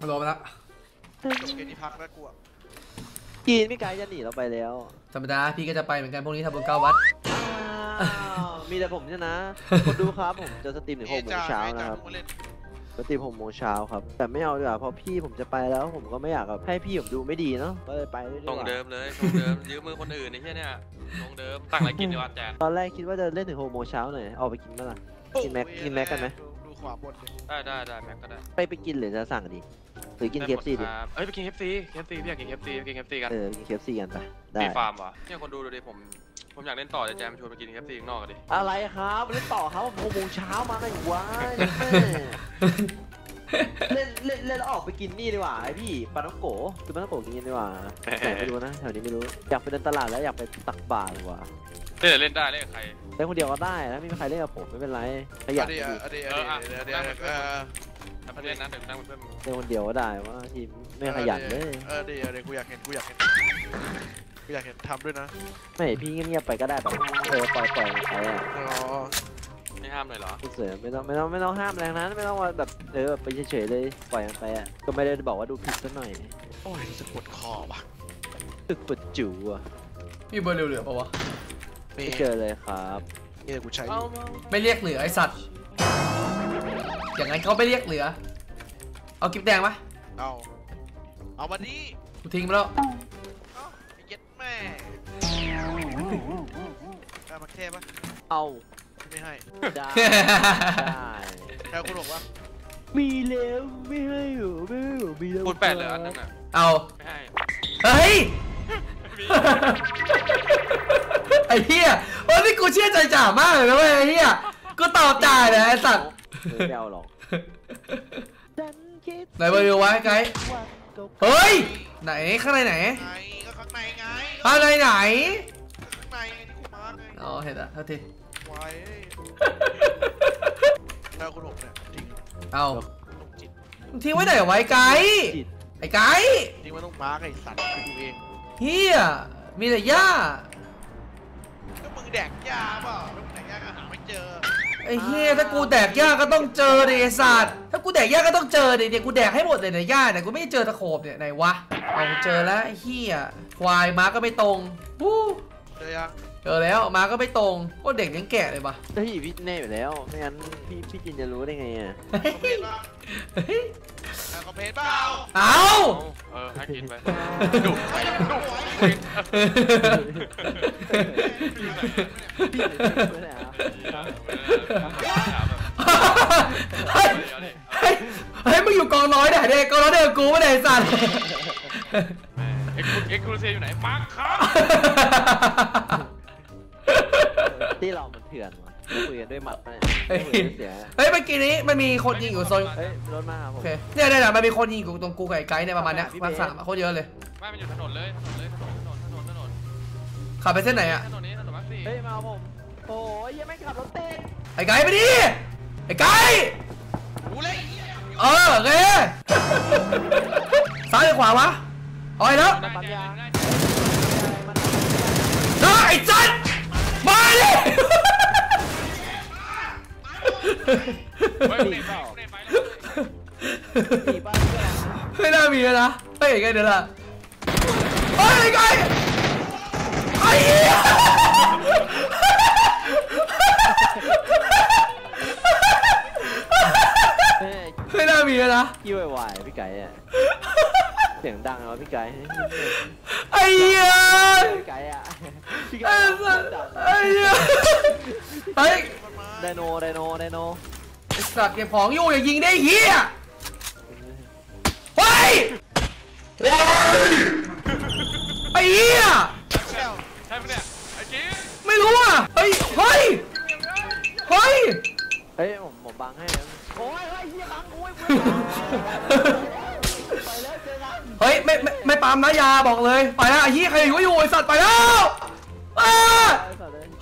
ฮัลโหลมาละจบเกมนี้พักแล้วกูอะกินพี่ไกด์จะหนีเราไปแล้วธรรมดาพี่ก็จะไปเหมือนกันพวกนี้ทำบุญเก้าวัดอ้าวมีแต่ผมเนี่ยนะคนดูครับผมจะสตรีมถึงหกโมงเช้าไม่นะครับมึงเล่นสตรีมหกโมงเช้าครับ แต่ไม่เอาดีกว่าเพราะพี่ผมจะไปแล้วผมก็ไม่อยากแบบให้พี่ผมดูไม่ดีเนาะก็เลยไปด้วยดีตรงกว่าเดิมเลยตรงเดิมยืมมือคนอื่นไอ้เหี้ยเนี่ยตรงเดิมตั้งอะไรกินดีวะแจนตอนแรกคิดว่าจะเล่นถึงหกโมงเช้าหน่อยออกไปกินมั้ยล่ะกินแม็กกินแม็กกันไหมดูดูข วาบนดิได้ได้ได้แม็กก็ได้ไปไปกินหรือจะสั่งดีหรือกิน KFC ดิครับเอ้ยไปกิน KFC KFC พี่อยากกิน KFC ไปกิน KFC กันเออกิน K FC กันไปได้มีฟาร์มวะเนี่ยคนดูดูดิผมผมอยากเล่นต่อแต่แจมชวนไปกิน KFC ข้างนอกกันดิอะไรครับเล่นต่อครับหกโมงเช้ามาหน่อยวะเล่นเล่นเล่นแล้วออกไปกินนี่ดีกว่าไอพี่ปาต้องโกะคือปาต้องโกะกินดีกว่าไหนไม่รู้นะแถวนี้ไม่รู้อยากไปเดินตลาดแล้วอยากไปตักบาตรดีกว่า เล่นเล่นได้เล่นกับใคร เล่นคนเดียวก็ได้ถ้าไม่มีใครเล่นกับผมไม่เป็นไรขยัอะนดีดีอะดีอะดีอะดีอะดีเออถ้าไปเล่นนะเดี๋ยวนั่งเป็นเพื่อนมึงเล่นคนเดียวก็ได้ว่าทีมไม่ขยันเลยเออดีอะดีกูอยากเห็นกูอยากเห็นกูอยากเห็นทำด้วยนะไม่พี่เงียบๆไปก็ได้แบบเออปล่อยปล่อยมันไปอะอ๋อไม่ห้ามเลยเหรอผู้เสือไม่ต้องไม่ต้องไม่ต้องห้ามแรงนั้นไม่ต้องว่าแบบเออไปเฉยๆเลยปล่อยมันไปอะก็ไม่ได้บอกว่าดูผิดซะหน่อยโอ้ยรู้สึกปวดคอว่ะตึกปวดจูอะมีเบอร์เหลือๆปะวะมี ไม่เจอเลยครับเนี่ยกูใช้อเอายู่เอาไม่เรียกเหลือไอสัตว์ อย่างนั้นเขาไม่เรียกเหลือ เอากิ๊บแดงปะเอาเอามาดิกูทิ้งไปแล้วเอาไอ้เย็ดแม่ได้มาแค่ปะเอาไม่ให้ได้ได้แล้วคุณบอกว่ามีแล้วไม่ให้หรอไม่ให้หรอมีแล้วพูดแปดเลยอันนึงอะเอาไม่ให้เฮ้ยมีไอ้เหี้ยโอ้นี่กูเชื่อใจจ่ามากเลยนะเว้ยไอ้เหี้ยกูตอบจ่ายเลยไอ้สัตว์ไม่เอาหรอกฉันคิดไหนเบอร์เดียววะไอ้ไกด์วันก็เฮ้ย ไหนข้างในไหนไงก็ข้างในไงข้างในไหนข้างในไงที่กูมาร์กไงอ๋อเห็นละเท่าทีไว้แล้วคุณบอกเนี่ยทิ้งเอาตรงจิตมึงทิ้งไว้ไหนวะไอ้ไกด์จิตไอ้ไกด์ทิ้งไว้ตรงมาร์กไอ้สัตว์ไปดูเองเฮียมีแต่หญ้าก็ มึงแดกยาเปล่าแล้วมึงแดกยาก็หาไม่เจอไอ้เฮียถ้ากูแดกหญ้าก็ต้องเจอดิไอ้สัตว์ถ้ากูแดกหญ้าก็ต้องเจอดิเนี่ยกูแดกให้หมดเลยเนี่ยหญ้าเนี่ยกูไม่เจอตะโขบเนี่ยไหนวะเอาเจอแล้วไอ้เฮียควายม้าก็ไม่ตรงวู้เจอยัง เจอแล้วม้าก็ไม่ตรงโคตรเด็กยังแก่เลยปะเฮ้ยพี่แน่อยู่แล้วไม่งั้นพี่พี่จินจะรู้ได้ไงอะคอมเพลนเปล่าเฮ้ยอะคอมเพลนเปล่าเอาเอาเออให้กินไปดุไปดุไปพี่จะรู้ได้ไงอะเฮ้ยเฮ้ยเฮ้ยมึงอยู่กองน้อยไหนเนี่ยกองน้อยเดียวกับกูไม่ได้ไอ้สัตว์เอ็กซ์เอ็กซ์ครูเซียอยู่ไหนปักครับ เฮ้ยคุยกันด้วยเสียงเฮ้ยเมื่อกี้นี้มันมีคนยิงอยู่โซนเฮ้ยรถมาครับผโอมเคเนี่ยเนี่ยเนี่ยมันมีคนยิงอยู่ตรงกูกับไอ้ไกด์เนี่ยประมาณเนี้ยภาคสามอะโคตรเยอะเลย ไม่มันอยู่ถนนเลย ถนนเลย ถนน ถนน ถนน ถนนขับไปเส้นไหนอะถนนนี้ ถนนมาร์คสี่เฮ้ยมาเอาผมโอ้ยยังไม่ขับรถติดไอ้ไกด์ไปดิไอ้ไกด์รู้เลยไอ้เหี้ยเออโอเคซ้ายหรือขวาวะเอาไอ้แล้วได้ได้ได้เฮ้ยไอ้จัดมาดิ เฮ้ยเตะไปเตะไปแล้วตีบ้านเพื่อนนะไม่น่ามีแล้วนะเฮ้ยไอ้ไกด์เดี๋ยวละเฮ้ยไอ้ไกด์ไอ้เหี้ยเฮ้ยไม่น่ามีแล้วนะกี้วายๆพี่ไก่อะเสียงดังเหรอพี่ไก่ไอ้เหี้ยพี่ไก่อะพี่ไอ้ไก่สัสไอ้เหี้ยเฮ้ยมันมา ไดโนไดโนไดโนไอ้สัตว์เก็บของอยู่อย่ายิงได้เหี้ยเฮ้ยไอ้เหี้ยใช่ปะเนี่ยไอ้จีไม่รู้อะเฮ้ยเฮ้ยเฮ้ยเฮ้ยผมผมบังให้นะโอ้ยเฮ้ยเฮียบังกูไอ้กูไปแล้วเฮ้ยไม่ไม่ไม่ปามนะยาบอกเลยไปแล้วไอ้เหี้ยใครอยู่อยู่ไอ้สัตว์ไปแล้ว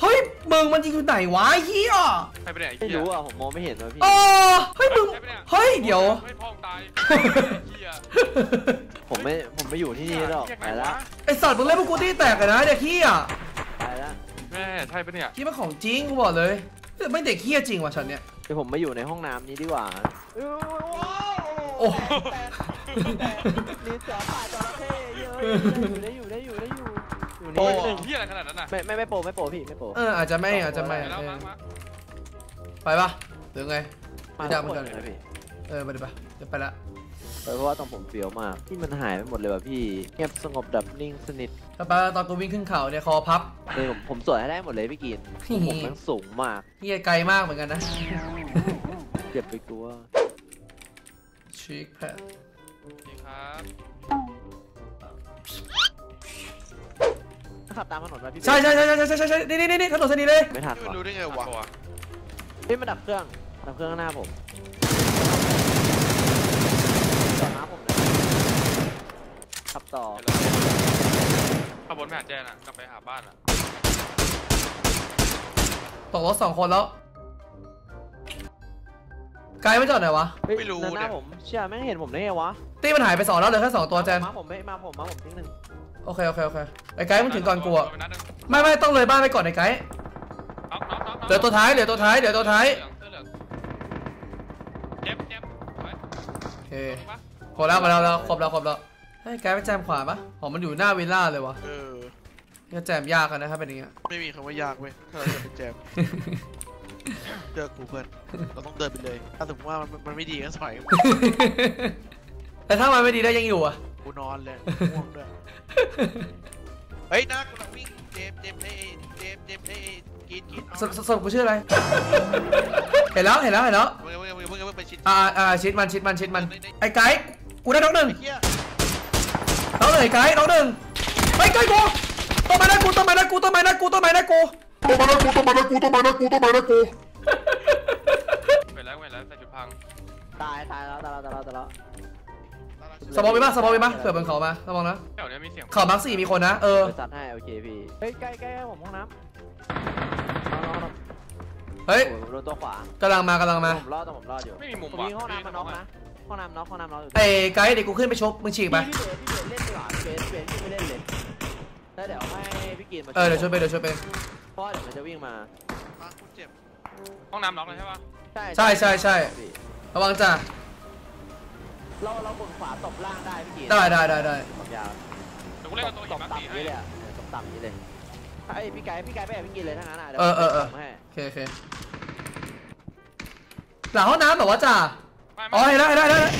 เลยเฮ้ยมึงมันยิงอยู่ไหนวะไอ้เหี้ยใช่ปะเนี่ยไอ้ไม่เหี้ยรู้อะผมมองไม่เห็นว่ะพี่ เออเฮ้ยมึงใช่ปะนี่เฮ้ยเดี๋ยวเฮ้ยพ่อมึงตายเหี้ยผมไม่ผมไม่อยู่ที่นี่หรอกไปละไอ้สัตว์มึงเล่นพวกกูที่แตกเลยนะเด็กเหี้ยไปละแม่ใช่ปะเนี่ยที่มันของจริงกูบอกเลยแต่ไม่เด็กเหี้ยจริงว่ะฉันเนี่ย เดี๋ยวผมมาอยู่ในห้องน้ำนี้ดีกว่าโอ้ นี่เสือป่าจระเข้เยอะอยู่ได้อยู่ได้อยู่ได้อยู่ อยู่โอ้นี่โหหนึ่งเฮียอะไรขนาดนั้นน่ะไม่ไม่ไม่โปรไม่โปรพี่ไม่โปรเอออาจจะไม่อาจจะไม่ไปแล้วเออมามาไปปะหรือไงมาไม่ได้ทุกคนเหมือนกันเลยนะพี่เออไปดิปะเดี๋ยวไปละเออเพราะว่าตอนผมเฟี้ยวมากที่มันหายไปหมดเลยว่ะพี่เงียบสงบดับนิ่งสนิทถ้าไปตอนกูวิ่งขึ้นเขาเนี่ยคอพับ เลยผมผมสวยให้ได้หมดเลยพี่กินผมมันสูงมากเฮียไกลมากเหมือนกันนะเจ็บไปกลัวชิคแพดดีครับ ขับตามถนนมาพี่ใช่ใช่ใช่ใช่ใช่ใช่ใช่นี่นี่นี่ถนนเส้นนี้เลยไม่ทันนี่มันว่ะรู้ได้ไงตัววะเฮ้ยมันดับเครื่องดับเครื่องข้างหน้าผมจอดน้ำผมเลยขับต่อขับบนไปหาแจนอะ กลับไปหาบ้านอะตกรถสองคนแล้ว ไกลไม่จอดไหนวะเฮ้ยเดินหน้าผมเชื่อแม่งเห็นผมได้ไงวะตีมันหายไปสองแล้วเหลือแค่สองตัวแจน มาผมไม่มาผมมาผมทิ้งหนึ่งโอเค โอเค โอเค ไอ้ไกด์มึงถึงก่อนกูอะโดไปนัดหนึ่งไม่ไม่ต้องเลยบ้านไปก่อนไอ้ไกด์น็อกน็อกน็อกน็อกเหลือตัวท้ายเหลือตัวท้ายเหลือตัวท้ายเหลืองเสื้อเหลืองเจ็บเจ็บไว้โอเคตรงปะครบแล้วมาแล้วแล้วครบแล้วครบแล้วเฮ้ยไกด์ไปแจมขวาปะอ๋อมันอยู่หน้าวิลล่าเลยวะเออเนี่ยแจมยากกันนะครับเป็นอย่างเงี้ย ไม่มีคำว่ายากเว้ยถ้าเราจะเป็นแจม เจอกูเพื่อนเราต้องเดินไปเลย ถ้าสมมติว่ามันมันไม่ดีก็ถอยแต่ถ้ามันไม่ดีได้ยังอยู่อะกูนอนเลยง่วงด้วยเฮ้ยนักกำลังวิ่งเจมส์เจมส์เอ้ยเจมส์เจมส์เอ้ยกินกินเอาสสสรุปกูชื่ออะไร เห็นแล้วเห็นแล้วเห็นแล้วเมื่อเมื่อเมื่อเมื่อเมื่อไปชิดอ่าอ่าชิดมันชิดมันชิดมันไอ้ไกด์กูได้น้องหนึ่งไอ้เหี้ยน้องหนึ่งไอ้ไกด์น้องหนึ่งไปไกด์กูต้นไม้นะกูต้นไม้นะกูต้นไม้นะกูต้นไม้นะกู Toma na cu, toma na cu, toma na cu, toma na cu. ไปแล้วไปแล้วใส่ชุดพังตายตายแล้วตายแล้วตายแล้วตายแล้วสมองไปปะสมองไปปะเผื่อเป็นเขามาสมองนะแถวเนี้ยมีเสียงเขามาร์คสี่มีคนนะเออไปซัดให้โอเคพี่เฮ้ยใกล้ใกล้ใกล้ผมห้องน้ำน้องน้องเฮ้ยโอ้โหโดนตัวขวากำลังมากำลังมาผมรอดแต่ผมรอดอยู่ไม่มีมุมผมว่ะมีห้องน้ำมันน็อกนะห้องน้ำน็อกห้องน้ำน็อกอยู่ไอ้ไกด์เดี๋ยวกูขึ้นไปชกมึงฉีกไปพี่เบสพี่เบสเล่นดีกว่าพี่เบสพี่เบสพี่ไม่เล่นเลยแล้วเดี๋ยวให้พี่กินมาเออเดี๋ยวช่วยไปเดี๋ยวช่วยไปเพ ราะว่าเดี๋ยวมันจะวิ่งมามากูเจ็บห้องน้ำน็อกเลยใช่ปะใช่ใช่ใช่ใช่พี่ระวังจ้าเราเรากดขวาตบล่างได้พี่กินได้ได้ได้ได้ตบยาวเดี๋ยวกูเล่นกับตัวตหิบมะต่ำสีอย่างให้นี้เลยอะเนี่ยตบต่ำอย่างนี้เลยไอ้พี่ไก่พี่ไก่ไปกับพี่กินเลยทั้งนั้นอะดี๋ยวเออเออเออผมให้โอเคโอเคหลังห้องน้ำเหรอวะจ้าไม่อ๋อไม่เห็นแล้วเห็นแล้วเห็นแล้ว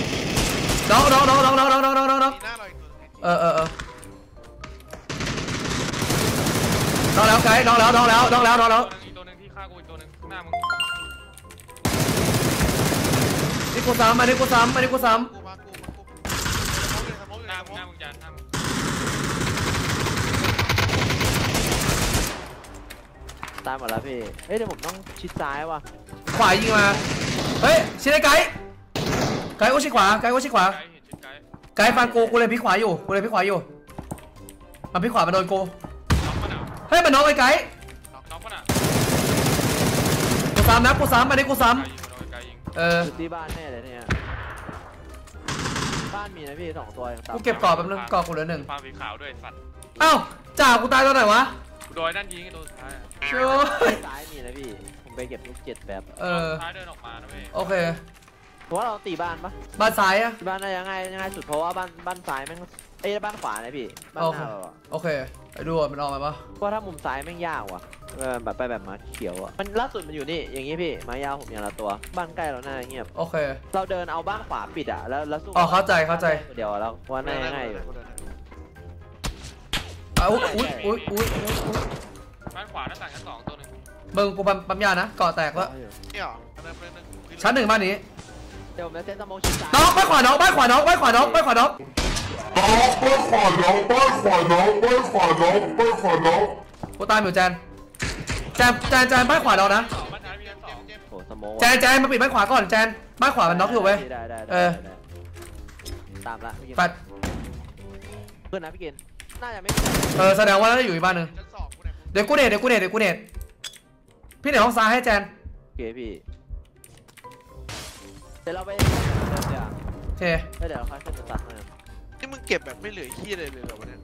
น้องน้องน้องน้องน้องน้องน้องน้องน้องน้องมีหน้าเราอีกตัวหนึ่งเออเออเออ น้องแล้วไกด์น้องแล้วน้องแล้วน้องแล้วน้องแล้วอีกตัวหนึงที่ฆ่ากูอีกตัวหนึงข้างหน้ามึงนี่กูซ้ำมานี่กูซ้ำมานี่กูซ้กูมากูมากูสมองอยู่หน้าสมึมงองหน้ามึงจานหน้ามึงตามหมดแล้วพี่ เฮ้ยเดี๋ยวผมต้องชิดซ้ายว่ะำขวายิงมาเฮ้ยชิดไอ้ไกด์ไกด์กูชิดขวาไกด์กูชิดขวา ไกด์เห็นชุดไกด์ไกด์ฟังกูกูเลยพลิกขวาอยู่กูเลยพลิกขวาอยู่มันพลิกขวามาโดนกูน็อกปะน่ะ เฮ้ยมันน้องไอ้ไกด์น็อกปะน่ะกูซ้ำนะกูซ้ำมานี่กูซ้ไกด์ยิงโดนไกด์ยิงำเออ อยู่ที่บ้านแน่เลยเนี่ยบ้านมีนะพี่สองตัวยังตามกูเก็บกรอบแป๊บนึงกรอบกูเหลือหนึ่ง ฟาร์มสีขาวด้วยสัตว์เอ้าจ่ากูตายตอนไหนวะกูโดนไอ้นั่นยิงไอ้ตัวสุดท้ายอะช่วยซ้ายมีนะพี่ผมไปเก็บลูกเจ็ดแบบเออ สุดท้ายเดินออกมานะเว้ยโอเคเพราะว่าเราตีบ้านปะบ้านซ้ายอะ ตีบ้านได้ยังไงยังไงสุดเพราะว่าบ้านบ้านซ้ายแม่งเอ้ยบ้านขวานะพี่บ้านหน้าเราอะโอเคไปดูว่ามันออกมาปะเพราะถ้ามุมซ้ายแม่งยากว่ะเออแบบไปแบบมาเขียวอะมันล่าสุดมันอยู่นี่อย่างงี้พี่ไม้ยาวผมอย่างละตัว บ้านใกล้เราหน้าเงียบโอเค เราเดินเอาบ้านขวาปิดอะแล้วแล้วสู้อ๋อเข้าใจเข้าใจตัวเดียวแล้วว่าหน้าง่ายอยู่อะอุ้ยอุ้ยอุ้ยอุ้ยอุ๊ยอุ๊ยบ้านขวาหน้าต่างชั้นสองตัวหนึงมึงกูปั๊มปั๊มยานะเกาะแตกแล้วเนี่ยเหรออันนั้นเป็นหนึ่งชั้นหนึ่งบ้านนี้เดี๋ยวผมจะเซตสโมองชิดซ้ายน้องบ้านขวาน้องบ้านขวาน้องบ้านขวาน้องบ้านขวาน้อง น้องบ้านขวาน้องบ้านขวาน้องบ้านขวาน้องบ้านขวาน้องกูตายอยู่แจนแจนแจนแจนบ้านขวาน้องนะสองบ้านท้ายมีชั้นสองโอ้สโมองแจนแจนมาปิดบ้านขวาก่อนแจนบ้านขวามันน็อกอยู่เว้ย ได้ได้เอได้อได้ตามละพี่กินปัดเพื่อนนะพี่กินน่าจะไม่มีเออแสดงว่าน่าจะอยู่อีกบ้านหนึ่งชั้นสองกูเนี่ยเดี๋ยวกูเนตเดี๋ยวกูเนตเดี๋ยวกูเนตพี่เนตห้องซ้ายให้แจนโอเคพี่เดี๋ยวเราไปเดินเดี๋ยวโอเคแล้วเดี๋ยวเราค่อยขึ้นสตาร์ทนะนี่ มึงเก็บแบบไม่เหลือขี้เลยเลยเหรอวะเนี่ย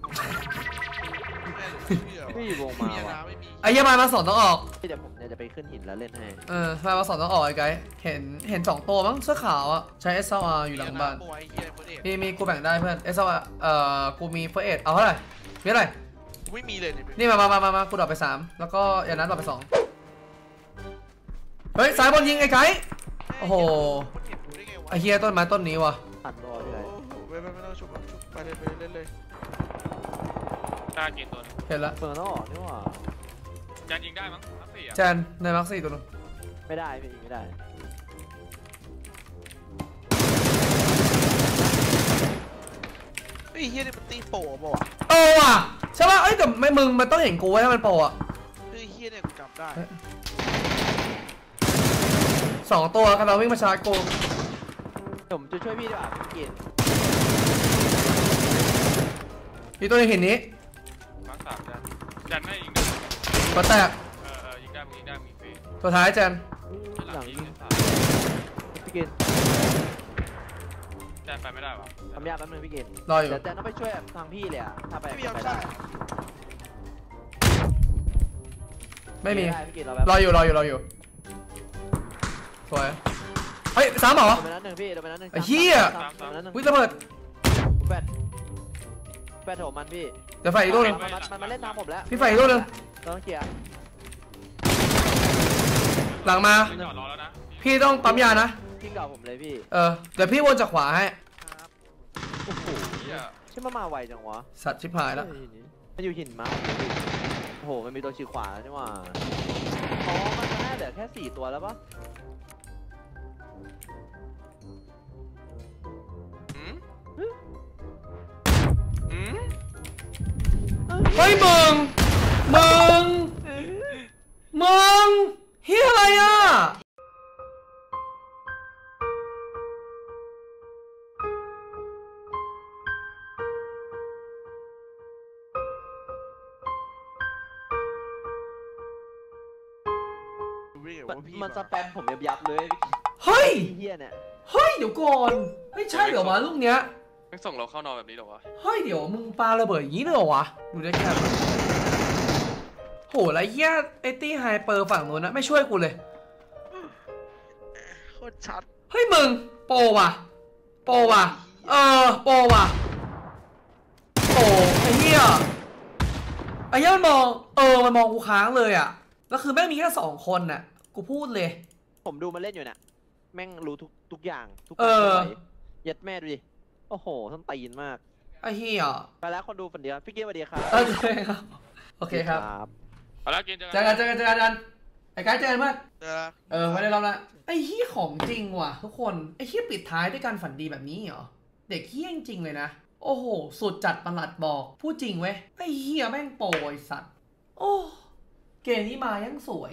แม่หรือเชื่อพี่วะวงมาเมียว่ะน้ำไม่มีไอ้เหี้ยมามาสองต้องออกพี่เดี๋ยวผมเนี่ยจะไปขึ้นหินแล้วเล่นให้ เออมามาสองต้องออกไอ้ไกด์เห็นเห็นสองตัวมั้งเสื้อขาวอะใช้ SLR อยู่หลังบ้านเมียำป่วยเฮียเฟิร์สเอ็ดมีมีกูแบ่งได้เพื่อน SLR เอ่อกูมีเฟอร์เอ็ดเอาเท่าไหร่มีเท่าไหร่กูไม่มีเลยเนี่ยนี่มามามามามากูดรอปไปสามแล้วก็อย่านัดดรอปไปสองเฮ้ยสายบอลยิงไอ้ไกด์โอ้โหมันเห็นกูได้ไงวะไอ้เฮียต้นไม้ต้นนี้ว่ะตัดบอลโอ้เลยโหไม่ไม่ไม่ต้องชุบชุบ ไปเลยไปเลยเล่นเลยกล้ากินตัวนึงเห็นละเปิดต้องออกนี่หว่าจานยิงได้มั้งทั้งสี่อะแจนในมาร์คสี่ตัวนึงไม่ได้พี่ยิงไม่ได้ไอ้ยเฮียนี่มันตีโป่ป่ะวะเออว่ะใช่ป่ะเอ้ยแต่ไม่มึงมันต้องเห็นกูไว้ให้มันโปรอะไอ้ยเฮียเนี่ยกูจำได้สองตัวกำลังวิ่งมาชาร์จกูผมจะช่วยพี่ดีกว่าพี่กินอี กตัวนึงเห็นนี้มาสามจานจานไม่ยิงได้ก็แตกเออเออยิงได้มึงยิงได้มึงฟรีตัวท้ายแจนหลังยิงพี่เกินจานไปไม่ได้วะทำยากแป๊บนึงพี่เกินรออยู่แต่แต่ต้องไปช่วยทางพี่เลยอะถ้าไปไม่มีออปไปชั่ได้ไม่มีรออยู่รออยู่รออยู่สวยเฮ้ยซ้ำเหรอไปนัดหนึ่งพี่ไปนัดหนึ่งไอ้เหี้ยวิ่งระเบิดแบต แบตโถมมันพี่เดี๋ยวไฟอีกลูกหนึงมันมันมันมาเล่นตามผมแล้วพี่ไฟอีกลูกหนึ่งต้องเคลียร์หลังมา จอดรอแล้วนะพี่ต้องปั๊มยานะพี่เก่าผมเลยพี่เออ เดี๋ยวพี่วนจากขวาให้ครับโอ้โหเฮียใช่มามาไวจังวะสัตว์ชิบหายแล้วเฮ้ยมันอยู่หินมั้งโอ้โหมันมีตัวชี้ขวาแล้วนี่หว่าอ๋อมันน่าเหลือแค่สี่ตัวแล้วปะ เฮ้ยมึง มึง มึงเฮียอะไรอะดูได้ไงมันว่าพี่มันสมาแปมผมยับยับๆเลย เฮ้ยพี่เฮียเนี่ย เฮ้ย เดี๋ยวก่อนเฮ้ยใช่เหรอวะลูกเนี้ย ไม่ส่งเราเข้านอนแบบนี้หรอวะ เฮ้ยเดี๋ยวมึงปาระเบิดอย่างนี้เลยเหรอวะ ดูได้แค่โหแล้วเฮียไอตี้ไฮเปอร์ฝั่งนู้นนะไม่ช่วยกูเลย โคตรชัด เฮ้ยมึง โปรว่ะ โปรว่ะ เออ โปรว่ะ โปรไอ้เหี้ยไอ้เหี้ยมันมอง เออ มันมองกูค้างเลยอะ แล้วคือแม่งมีแค่สองคนน่ะ กูพูดเลย ผมดูมันเล่นอยู่เนี่ยแม่งรู้ทุกทุกอย่าง ทุกเอการอเคลื่อนไหวยัดแม่ดูดิ โอ้โหส้นตีนมากไอ้เหี้ยไปแล้วคนดูคนเดียวพี่เกียร์สวัสดีครับโอเคครับโอเคครับบเอาละกินเจอเจอกันเจอกันเจอกันไอ้กายเจอกันเพื่อนเจอเออไม่ได้รอบละไอ้เหี้ยของจริงว่ะ ทุกคนไอ้เหี้ยปิดท้ายด้วยการฝันดีแบบนี้เหรอเด็กเหี้ยจริงๆเลยนะโอ้โห สุดจัดประหลัดบอก พูดจริงเว้ยไอ้เหี้ยแม่งโปรไอ้สัตว์ โอ้ เกมนี้มายังสวย